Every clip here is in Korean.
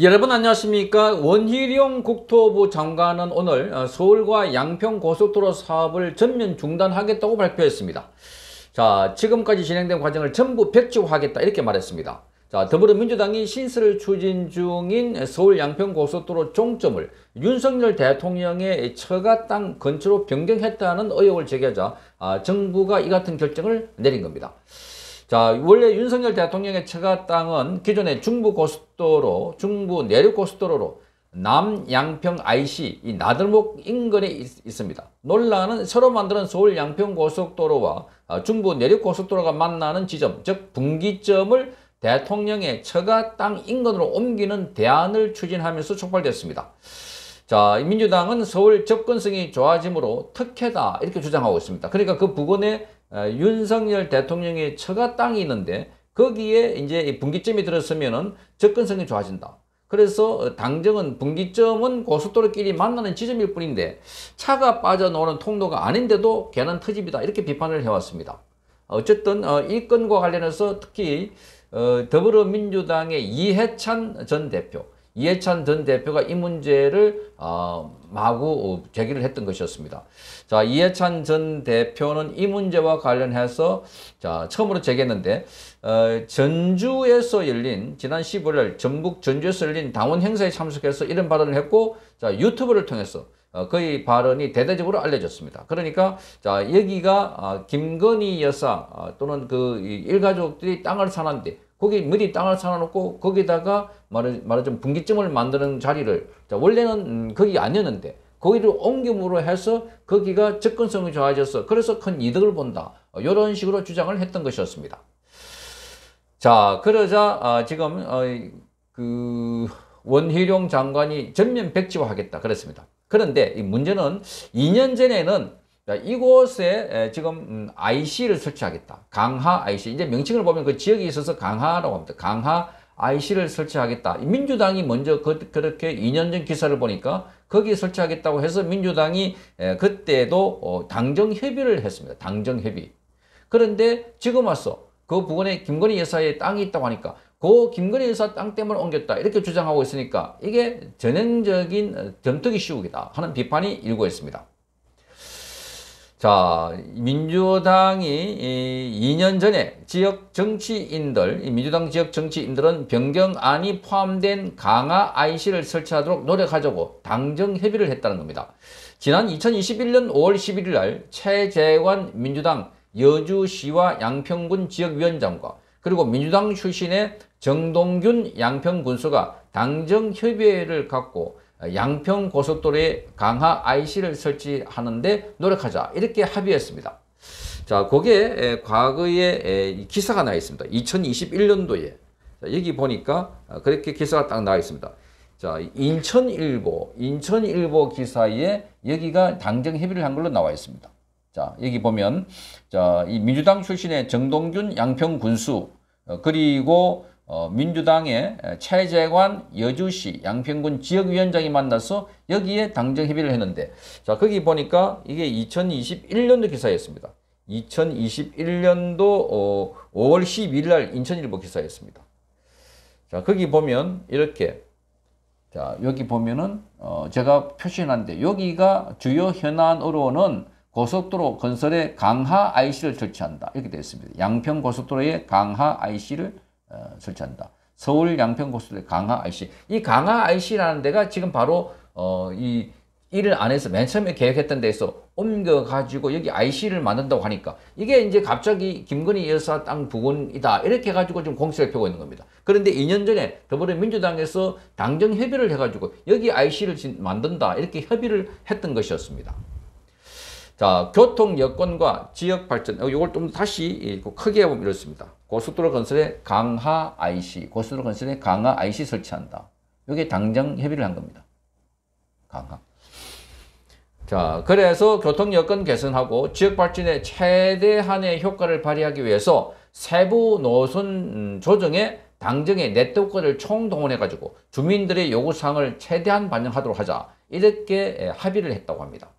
여러분 안녕하십니까 원희룡 국토부 장관은 오늘 어, 서울과 양평 고속도로 사업을 전면 중단하겠다고 발표했습니다. 자 지금까지 진행된 과정을 전부 백지화하겠다 이렇게 말했습니다. 자 더불어민주당이 신설을 추진 중인 서울 양평 고속도로 종점을 윤석열 대통령의 처가 땅 근처로 변경했다는 의혹을 제기하자 아, 정부가 이 같은 결정을 내린 겁니다. 자, 원래 윤석열 대통령의 처가 땅은 기존의 중부 고속도로, 중부 내륙 고속도로로 남양평 IC 이 나들목 인근에 있, 습니다 논란은 서로 만드는 서울 양평 고속도로와 아, 중부 내륙 고속도로가 만나는 지점, 즉 분기점을 대통령의 처가 땅 인근으로 옮기는 대안을 추진하면서 촉발됐습니다. 자, 민주당은 서울 접근성이 좋아지므로 특혜다 이렇게 주장하고 있습니다. 그러니까 그 부근에 어, 윤석열 대통령의 처가 땅이 있는데 거기에 이제 분기점이 들었으면은 접근성이 좋아진다. 그래서 당정은 분기점은 고속도로끼리 만나는 지점일 뿐인데 차가 빠져나오는 통로가 아닌데도 괜한 터집이다 이렇게 비판을 해왔습니다. 어쨌든 어, 이 건과 관련해서 특히 어, 더불어민주당의 이해찬 전 대표 이해찬 전 대표가 이 문제를 어, 마구 제기를 했던 것이었습니다. 자, 이해찬 전 대표는 이 문제와 관련해서 자, 처음으로 제기했는데 어, 전주에서 열린 지난 15일 전북 전주에서 열린 당원 행사에 참석해서 이런 발언을 했고 자, 유튜브를 통해서 어, 그의 발언이 대대적으로 알려졌습니다. 그러니까 자 여기가 어, 김건희 여사 어, 또는 그 일가족들이 땅을 사는데 거기 미리 땅을 사놓고 거기다가 말하자면 분기점을 만드는 자리를 자, 원래는 음, 거기 아니었는데 거기를 옮김으로 해서 거기가 접근성이 좋아져서 그래서 큰 이득을 본다. 이런 식으로 주장을 했던 것이었습니다. 자, 그러자 아, 지금 어, 그 원희룡 장관이 전면 백지화하겠다 그랬습니다. 그런데 이 문제는 2년 전에는 이곳에 지금 음, IC를 설치하겠다. 강하 IC. 이제 명칭을 보면 그 지역에 있어서 강하라고 합니다. 강하 IC를 설치하겠다. 민주당이 먼저 그, 렇게 2년 전 기사를 보니까 거기에 설치하겠다고 해서 민주당이 그때도 어, 당정 협의를 했습니다. 당정 협의. 그런데 지금 와서 그 부근에 김건희 여사의 땅이 있다고 하니까 그 김건희 여사 땅 때문에 옮겼다. 이렇게 주장하고 있으니까 이게 전형적인 점특이 시국이다 하는 비판이 일고 있습니다. 자, 민주당이 2년 전에 지역 정치인들, 민주당 지역 정치인들은 변경안이 포함된 강화 IC를 설치하도록 노력하자고 당정 협의를 했다는 겁니다. 지난 2021년 5월 11일 날 최재관 민주당 여주시와 양평군 지역위원장과 그리고 민주당 출신의 정동균 양평군수가 당정 협의회를 갖고 양평 고속도로에 강화 IC를 설치하는데 노력하자 이렇게 합의했습니다. 자, 거기에 과거에 기사가 나 있습니다. 2021년도에 여기 보니까 그렇게 기사가 딱 나와 있습니다. 자, 인천일보, 인천일보 기사에 여기가 당정 협의를 한 걸로 나와 있습니다. 자, 여기 보면 자, 이 민주당 출신의 정동균 양평 군수 어, 그리고 어, 민주당의 최재관 여주시 양평군 지역위원장이 만나서 여기에 당정 협의를 했는데 자 거기 보니까 이게 2021년도 기사였습니다. 2021년도 어, 5월 12일 날 인천일보 기사였습니다. 자 거기 보면 이렇게 자 여기 보면은 어, 제가 표시해놨는데 여기가 주요 현안으로는 고속도로 건설에 강하 IC를 설치한다 이렇게 되어 있습니다. 양평 고속도로에 강하 IC를 어, 설치한다. 서울 양평 고속도로 강화 IC. 이 강화 IC라는 데가 지금 바로 어, 이 일을 안 해서 맨 처음에 계획했던 데에서 옮겨가지고 여기 IC를 만든다고 하니까 이게 이제 갑자기 김건희 여사 땅 부근이다. 이렇게 해가지고 지금 공세를 펴고 있는 겁니다. 그런데 2년 전에 더불어민주당에서 당정 협의를 해가지고 여기 IC를 만든다. 이렇게 협의를 했던 것이었습니다. 자, 교통 여건과 지역 발전, 이걸 좀 다시 크게 보면 이렇습니다. 고속도로 건설에 강하 IC, 고속도로 건설에 강하 IC 설치한다. 이게 당장 협의를 한 겁니다. 강하. 자, 그래서 교통 여건 개선하고 지역 발전에 최대한의 효과를 발휘하기 위해서 세부 노선 조정에 당정의 네트워크를 총동원해 가지고 주민들의 요구 사항을 최대한 반영하도록 하자. 이렇게 합의를 했다고 합니다.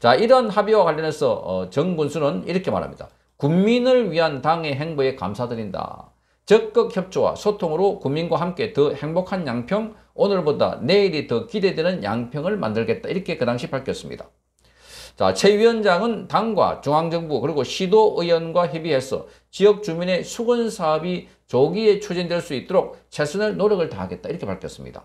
자, 이런 합의와 관련해서 어, 정군수는 이렇게 말합니다. 국민을 위한 당의 행보에 감사드린다. 적극 협조와 소통으로 국민과 함께 더 행복한 양평, 오늘보다 내일이 더 기대되는 양평을 만들겠다. 이렇게 그 당시 밝혔습니다. 자, 최 위원장은 당과 중앙정부 그리고 시도의원과 협의해서 지역 주민의 수건 사업이 조기에 추진될 수 있도록 최선을 노력을 다하겠다. 이렇게 밝혔습니다.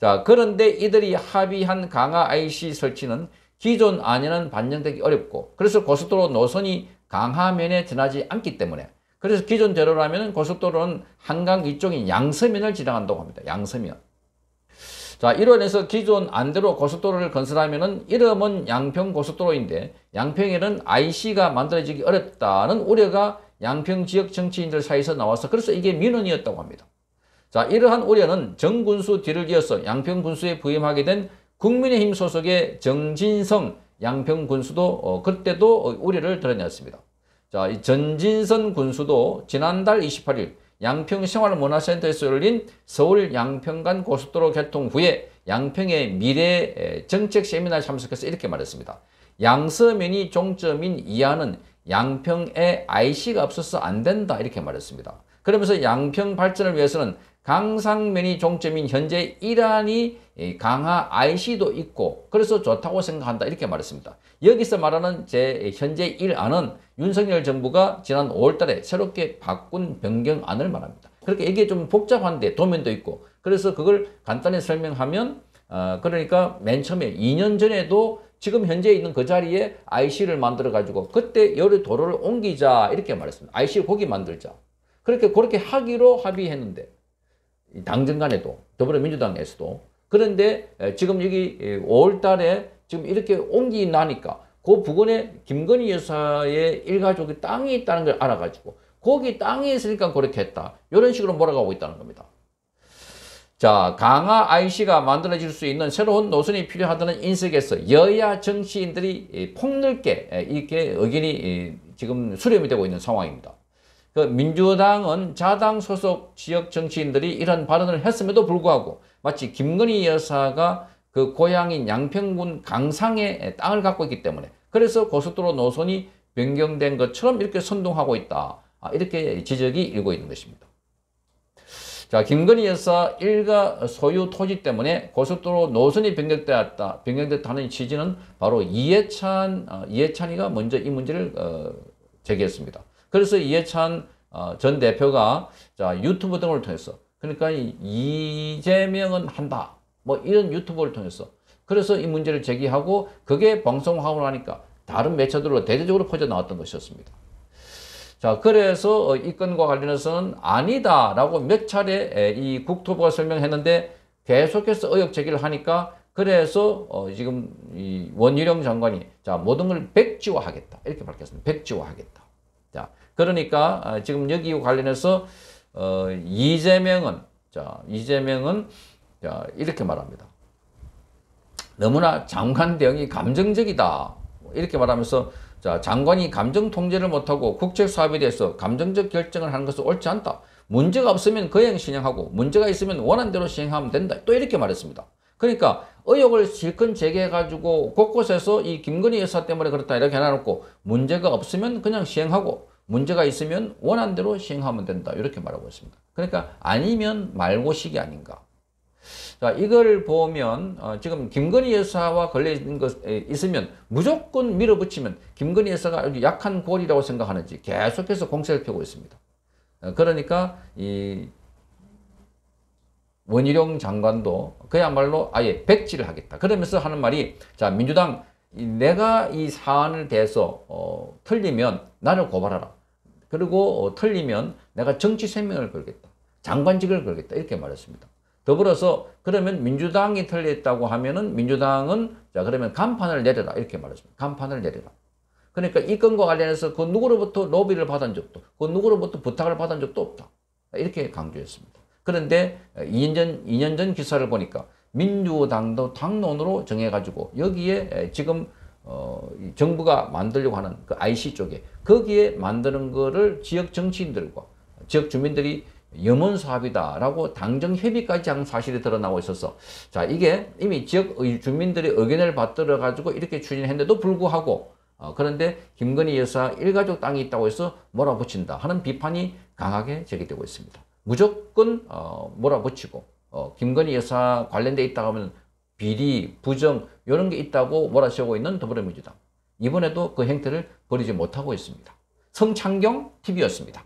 자, 그런데 이들이 합의한 강화 IC 설치는 기존 안에는 반영되기 어렵고 그래서 고속도로 노선이 강화면에 지나지 않기 때문에 그래서 기존대로라면 고속도로는 한강 이쪽인 양서면을 지나간다고 합니다. 양서면. 자, 이로인해서 기존 안대로 고속도로를 건설하면은 이름은 양평 고속도로인데 양평에는 IC가 만들어지기 어렵다는 우려가 양평 지역 정치인들 사이에서 나와서 그래서 이게 민원이었다고 합니다. 자, 이러한 우려는 정군수 뒤를 이어서 양평 군수에 부임하게 된 국민의힘 소속의 정진성 양평 군수도 어, 그때도 우려를 드러냈습니다. 자, 이 전진선 군수도 지난달 28일 양평생활문화센터에서 열린 서울 양평간 고속도로 개통 후에 양평의 미래 정책 세미나에 참석해서 이렇게 말했습니다. 양서면이 종점인 이하는 양평에 IC가 없어서 안 된다 이렇게 말했습니다. 그러면서 양평 발전을 위해서는 강상면이 종점인 현재 이란이 강화 IC도 있고 그래서 좋다고 생각한다 이렇게 말했습니다. 여기서 말하는 제 현재 일안은 윤석열 정부가 지난 5월달에 새롭게 바꾼 변경안을 말합니다. 그렇게 이게 좀 복잡한데 도면도 있고 그래서 그걸 간단히 설명하면 어, 그러니까 맨 처음에 2년 전에도 지금 현재 있는 그 자리에 IC를 만들어 가지고 그때 여러 도로를 옮기자 이렇게 말했습니다. IC 거기 만들자. 그렇게 그렇게 하기로 합의했는데 당정 간에도 더불어민주당에서도 그런데 지금 여기 5월 달에 지금 이렇게 옮기 나니까 그 부근에 김건희 여사의 일가족이 땅이 있다는 걸 알아가지고 거기 땅이 있으니까 그렇게 했다. 이런 식으로 몰아가고 있다는 겁니다. 자, 강화 IC가 만들어질 수 있는 새로운 노선이 필요하다는 인식에서 여야 정치인들이 폭넓게 이렇게 의견이 지금 수렴이 되고 있는 상황입니다. 그 민주당은 자당 소속 지역 정치인들이 이런 발언을 했음에도 불구하고 마치 김건희 여사가 그 고향인 양평군 강상에 땅을 갖고 있기 때문에 그래서 고속도로 노선이 변경된 것처럼 이렇게 선동하고 있다. 아, 이렇게 지적이 일고 있는 것입니다. 자, 김건희 여사 일가 소유 토지 때문에 고속도로 노선이 변경되었다, 변경됐다는 취지는 바로 이해찬, 어, 이해찬이가 먼저 이 문제를 어, 제기했습니다. 그래서 이해찬 어, 전 대표가 자 유튜브 등을 통해서 그러니까 이재명은 한다 뭐 이런 유튜브를 통해서 그래서 이 문제를 제기하고 그게 방송하고 나니까 다른 매체들로 대대적으로 퍼져 나왔던 것이었습니다. 자, 그래서 어, 이 건과 관련해서는 아니다라고 몇 차례 이 국토부가 설명했는데 계속해서 의혹 제기를 하니까 그래서 어 지금 이 원희룡 장관이 자 모든 걸 백지화하겠다 이렇게 밝혔습니다. 백지화하겠다. 자, 그러니까 아, 지금 여기 관련해서 어, 이재명은 자 이재명은 자 이렇게 말합니다. 너무나 장관 대응이 감정적이다 이렇게 말하면서 자 장관이 감정 통제를 못하고 국책 사업에 대해서 감정적 결정을 하는 것은 옳지 않다. 문제가 없으면 거행 시행하고 문제가 있으면 원한대로 시행하면 된다. 또 이렇게 말했습니다. 그러니까 의혹을 실컷 제기해가지고 곳곳에서 이 김건희 여사 때문에 그렇다 이렇게 해놔놓고 문제가 없으면 그냥 시행하고 문제가 있으면 원한대로 시행하면 된다. 이렇게 말하고 있습니다. 그러니까 아니면 말고식이 아닌가. 자, 이걸 보면 어, 지금 김건희 여사와 걸려 있는 것 있으면 무조건 밀어붙이면 김건희 여사가 약한 골이라고 생각하는지 계속해서 공세를 펴고 있습니다. 어, 그러니까 이 원희룡 장관도 그야말로 아예 백지를 하겠다. 그러면서 하는 말이 자 민주당 내가 이 사안을 대해서 어, 틀리면 나를 고발하라. 그리고 어, 틀리면 내가 정치 생명을 걸겠다. 장관직을 걸겠다. 이렇게 말했습니다. 더불어서 그러면 민주당이 틀렸다고 하면은 민주당은 자 그러면 간판을 내려라 이렇게 말했습니다. 간판을 내려라. 그러니까 이 건과 관련해서 그 누구로부터 로비를 받은 적도 그 누구로부터 부탁을 받은 적도 없다. 이렇게 강조했습니다. 그런데 2년 전 2년 전 기사를 보니까 민주당도 당론으로 정해가지고 여기에 지금 어, 정부가 만들려고 하는 그 IC 쪽에 거기에 만드는 거를 지역 정치인들과 지역 주민들이 염원 사업이다라고 당정 협의까지 한 사실이 드러나고 있어서 자 이게 이미 지역 주민들의 의견을 받들어 가지고 이렇게 추진했는데도 불구하고 어, 그런데 김건희 여사 일가족 땅이 있다고 해서 몰아붙인다 하는 비판이 강하게 제기되고 있습니다. 무조건 어, 몰아붙이고 어, 김건희 여사 관련돼 있다 하면 비리, 부정 이런 게 있다고 몰아세우고 있는 더불어민주당 이번에도 그 행태를 버리지 못하고 있습니다. 성창경 TV였습니다.